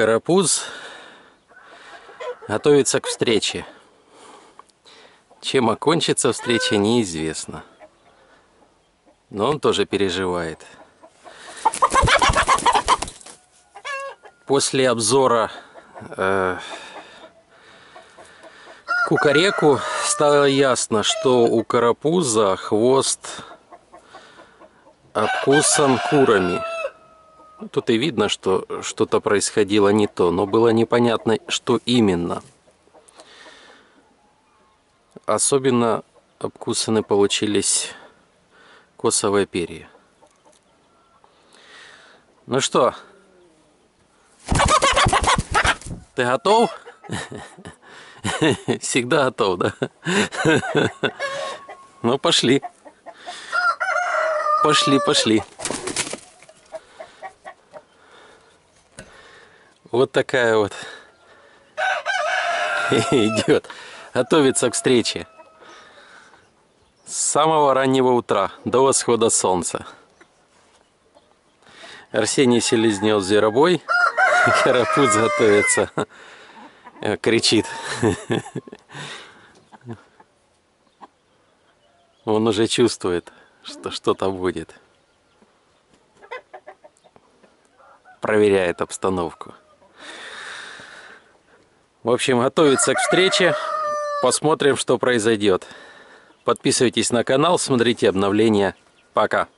Карапуз готовится к встрече. Чем окончится встреча, неизвестно. Но он тоже переживает. После обзора э, кукареку стало ясно, что у карапуза хвост обкусан курами. Тут и видно, что что-то происходило не то, но было непонятно, что именно. Особенно обкусаны получились косовые перья. Ну что, ты готов? Всегда готов, да? Ну, пошли. Пошли, пошли. Вот такая вот идет. Готовится к встрече. С самого раннего утра до восхода солнца. Арсений Селезнев Зверобой. Карапуз готовится. Кричит. Он уже чувствует, что что-то будет. Проверяет обстановку. В общем, готовится к встрече. Посмотрим, что произойдет. Подписывайтесь на канал, смотрите обновления. Пока.